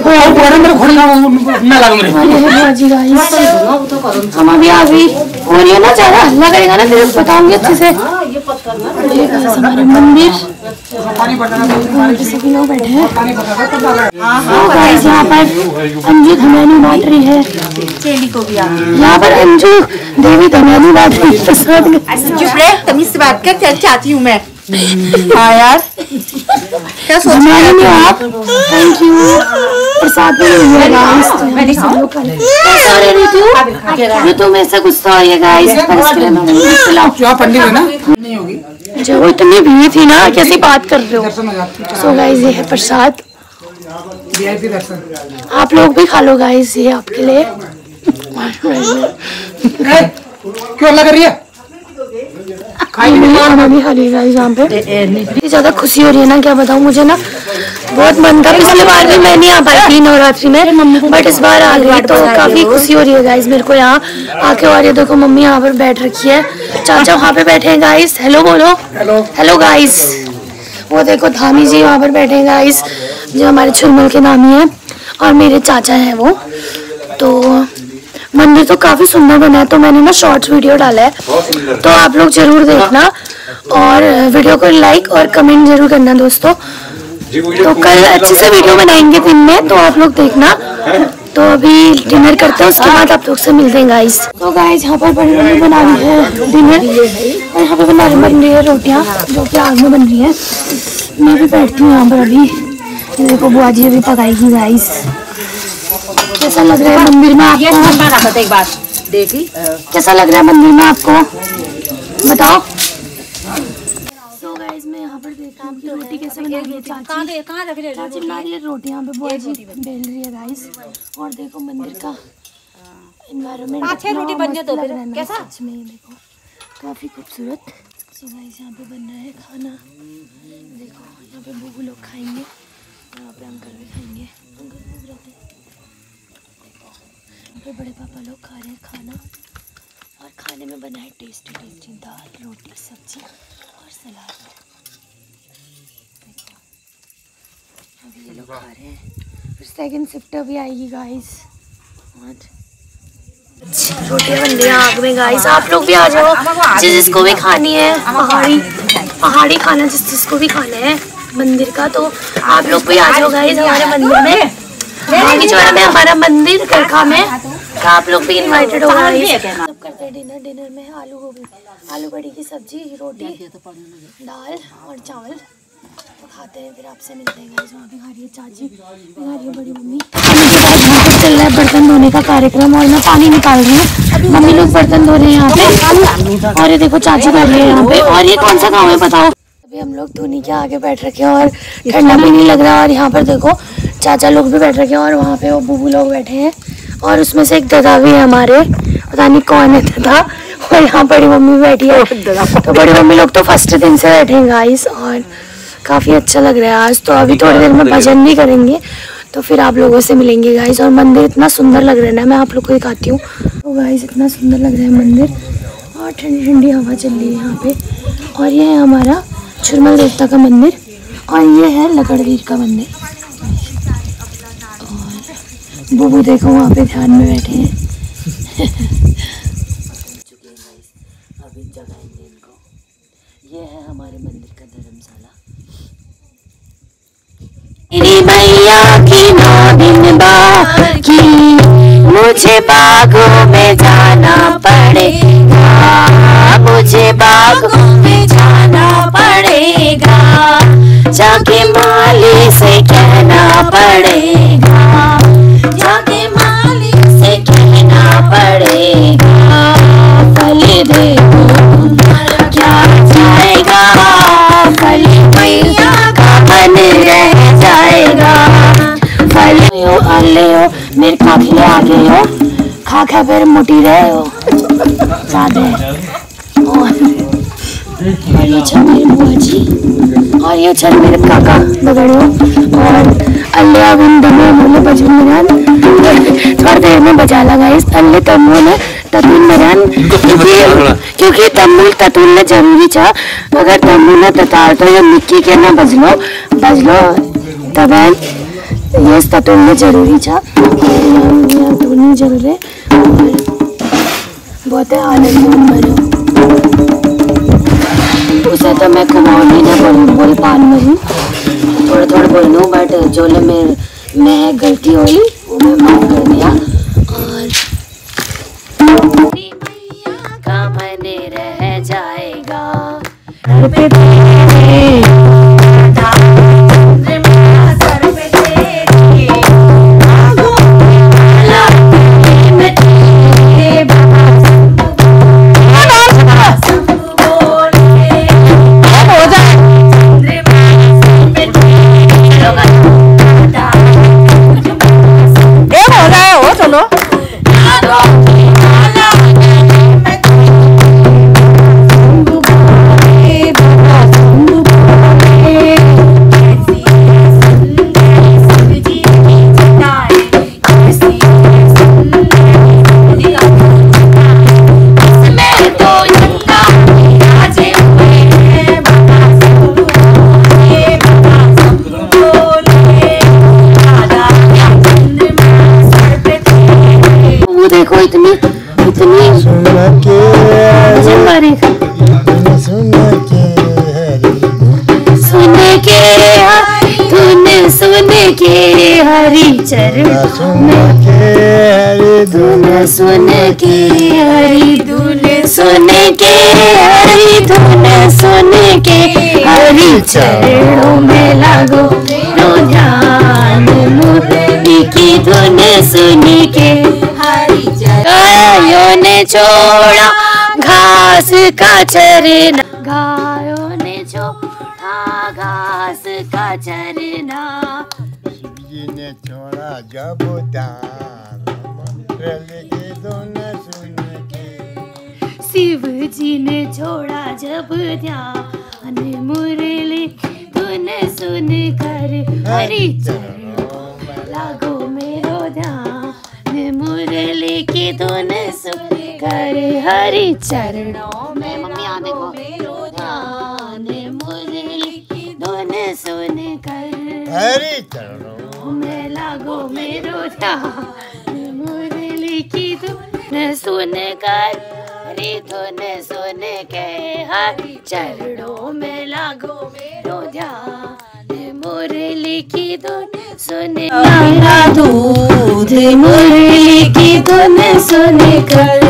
देखो यार बड़ा मेरे खोल ना मैं लागू मेरे ये है बुआजी गाइस हम अभी आ गई। और ये ना ज़्यादा हल्ला करेगा ना फिर बताऊँगी अच्छे से। ये गाइस हमारे मंदिर। सभी लोग बैठे हैं। गाइस यहाँ पर अंजू धमानी बांट रही है। चेली को भी आ यहाँ पर अंजू देवी धमानी बांट रही है। तमीज से बात कर चाहती हूँ मैं। हाँ यार। क्या सोच रही में आप? थैंक यू प्रसाद मैंने हाँ। सॉरी ऋतु ऋतु में से तो गुस्सा हो गया पंडित है ना? नहीं होगी। जो इतनी भीड़ थी ना कैसे बात कर रहे हो? सो गाइस ये है प्रसाद। आप लोग भी खा लो गाइस ये आपके लिए। क्यों लग रही है? खाई नहीं खा रही गाइस यहाँ पे। ज़्यादा खुशी हो रही है ना क्या बताऊँ मुझे ना बहुत मन था पिछली बार भी मैं नहीं आ पाई थी नवरात्रि में बट इस बार आ गई तो काफ़ी खुशी हो रही है गाइस मेरे को यहाँ आके और ये देखो मम्मी यहाँ पर बैठ रखी है। चाचा वहाँ पे बैठे हैं गाइस हेलो बोलो। हेलो हेलो गाइस वो देखो धामी जी वहाँ पर बैठे हैं गाइस जो हमारे छुलमुल के नामी है और मेरे चाचा हैं वो। तो मंदिर तो काफ़ी सुंदर बना है तो मैंने ना शॉर्ट्स वीडियो डाला है। तो आप लोग ज़रूर देखना और वीडियो को लाइक और कमेंट ज़रूर करना दोस्तों। तो कल अच्छे से वीडियो बनाएँगे दिन में तो आप लोग देखना। तो अभी डिनर करते हैं उसके बाद आप लोग से मिलते हैं गाइस तो गाइस यहाँ पर बड़ी बड़ी बना रही है डिनर और यहाँ पे बना रही बन रही है रोटियाँ जो कि आग में बन रही है। मैं भी बैठती हूँ यहाँ पर अभी। ये देखो बुआ जी अभी पकाएगी गाइस कैसा लग रहा है मंदिर में आपको? एक बात देखी। कैसा लग रहा है मंदिर में आपको? बताओ। कि रोटी कैसे बना चाची कहाँ रख रहे चाची बना रही है रोटी यहाँ पे बुआ जी बेल रही है गाइस और देखो मंदिर का इन्वायरमेंट रोटी बन जाए तो कैसा? सच में ये देखो काफ़ी खूबसूरत। सो गाइस यहाँ पे बन रहा है खाना। देखो यहाँ पे बुबू लोग खाएँगे। यहाँ पे अंकल भी खाएँगे। अंकल भूख रहे थे। देखो यहाँ पे बड़े पापा लोग खा रहे हैं खाना। और खाने में बना है टेस्टी टेस्टी दाल रोटी सब्ज़ी और सलाद देखो अभी ये लोग खा रहे हैं। फिर सेकंड शिफ्ट अभी आएगी गाइस बन रही आग में गाइस आप लोग भी आ जाओ। जिस जिसको भी खानी है पहाड़ी पहाड़ी खाना जिस जिसको भी खाना है मंदिर का तो आप लोग भी आ जाओ गाइस हमारे मंदिर में। चौरा में हमारा मंदिर करखा में तो आप लोग भी इनवाइटेड हो गाइस सब करते हैं डिनर डिनर में आलू गोभी आलू बड़ी की सब्ज़ी रोटी दाल और चावल। तो खाते हैं फिर आपसे मिलते हैं वहाँ पे खा रही है चाची खा रही है बड़ी मम्मी। चल रहा है बर्तन धोने का कार्यक्रम और मैं पानी निकाल रही हूँ। मम्मी लोग बर्तन धो रहे हैं यहाँ पे। और ये देखो चाची कर रही है यहाँ पे। और ये कौन सा गाँव है बताओ? अभी हम लोग धोनी के आगे बैठ रखे हैं और ठंडा भी नहीं लग रहा और यहाँ पर देखो चाचा लोग भी बैठ रखे हैं और वहाँ पे वो बुबू लोग बैठे हैं। और उसमें से एक दादा भी है हमारे पता नहीं कौन है दादा। और यहाँ बड़ी मम्मी बैठी है। तो बड़ी मम्मी लोग तो फ़र्स्ट दिन से बैठे हैं गाइस काफ़ी अच्छा लग रहा है आज तो अभी थोड़ी देर में भजन भी करेंगे तो फिर आप लोगों से मिलेंगे गाइस और मंदिर इतना सुंदर लग रहा है ना मैं आप लोग को दिखाती हूँ। तो गाइस इतना सुंदर लग रहा है मंदिर और ठंडी ठंडी हवा चल रही है यहाँ पे। और ये है हमारा छुरमल देवता का मंदिर और ये है लकड़वीर का मंदिर। और बुबू देखो वहाँ पे ध्यान में बैठे हैं। अभी जगाएँगे इनको। ये है हमारे मंदिर का धर्मशाला मेरी मैया की नौ बाकी, मुझे बागों में जाना पड़ेगा। मुझे बागों में जाना पड़ेगा। जाके माली से कहना पड़ेगा। जाके माली से कहना पड़ेगा। हो अल्ले हो मेरे खा खिले आगे हो। खा खा फिर मोटी रहे हो। ज़्यादा और? और ये छल मेरे बुआ जी। और ये छल मेरे काका। बगड़े और अल्ले अबिंद में बोले बजन में थोड़ी देर में बजा लगा इस अल्ले तमो ने ततुल मरण क्योंकि तमुल ततुल ने ज़रूरी था। अगर तमुल ने तताल तो ये मिक्की के ना बजलो। बजलो। तब ये ततुल ने ज़रूरी था। ततुल ने ज़रूरी बहुत आनंद मरो उसे तो मैं कुमारी ने बोल बोल पान मरी थोड़ा थोड़ा बोल लूँ बट जो ले मैं मैं गलती हुई, वो मैं माफ़ कर दिया। और का मन रह जाएगा। भजन गाने सुन के तूने सुन के हरी चरण। में तूने सुन के हरी तूने सुन के हरी तूने सुन के हरी चरणों में लागो। नो ध्यान मुरली की धुन सुन के। हरी गायों ने छोड़ा घास का चरना। गायों ने छोड़ा घास का चरना। ने छोड़ा जब दान मंत्र लिखे दो सुन के शिव जी ने छोड़ा जब ध्यान मुरली धुन सुन कर। हरि चरणों में लागो मेरो ध्यान मुरली की धुन कर हरि चरणों में मम्मी आ देखो। मेरो ध्यान मुरली की धुन सुन कर। हरि चरणों में लागो मेरो ध्यान मुरली की धुन सुन कर। हरी धुन सुन के हरि चरणों में लागो मेरो ध्यान मुरली की धुन सुने। मांगा दूध मुरली की धुन सुन कर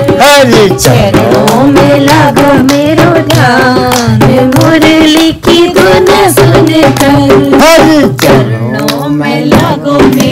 चरणों में लगो मेरो ध्यान। मुरली की धुन सुन कर चरणों में लगो मेरे